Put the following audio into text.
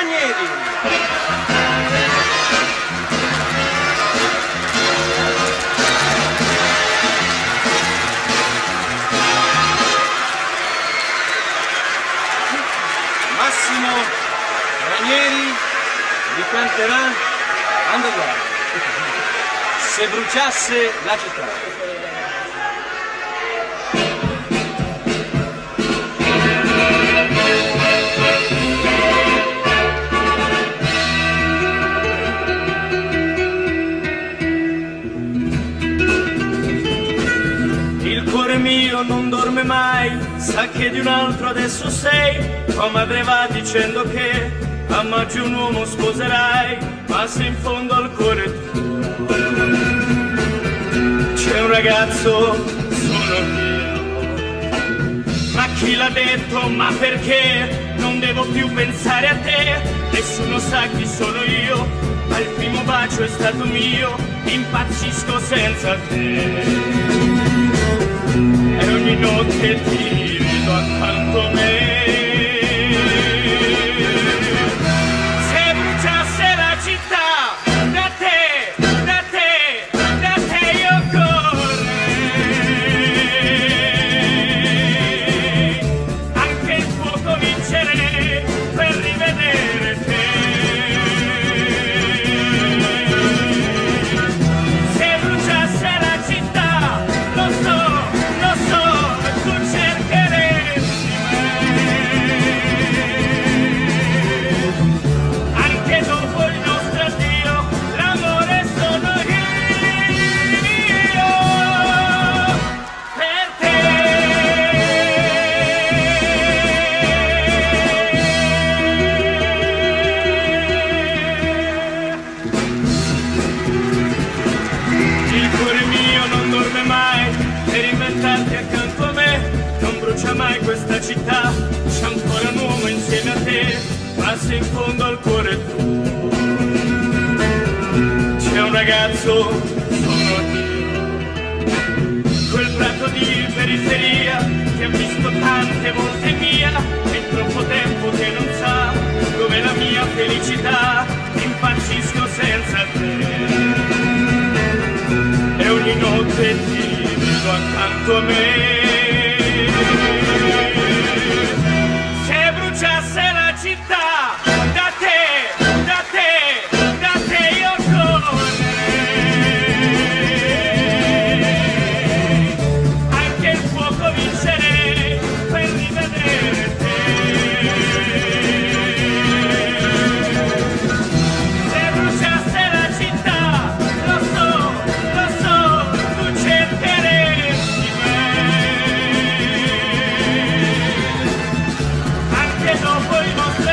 Ranieri. Massimo Ranieri vi canterà Underground. Se bruciasse la città. Mio non dorme mai, sa che di un altro adesso sei. Tua madre va dicendo che a maggio un uomo sposerai, ma se in fondo al cuore tuo c'è un ragazzo, sono io. Ma chi l'ha detto, ma perché? Non devo più pensare a te, nessuno sa chi sono io, ma il primo bacio è stato mio, impazzisco senza te ogni città, c'è ancora un uomo insieme a te, se in fondo al cuore tuo c'è un ragazzo, sono io, quel prato di periferia che ha visto tante volte mia, è troppo tempo che non sa dove la mia felicità, impazzisco senza te. E ogni notte ti vedo accanto a me. foi você.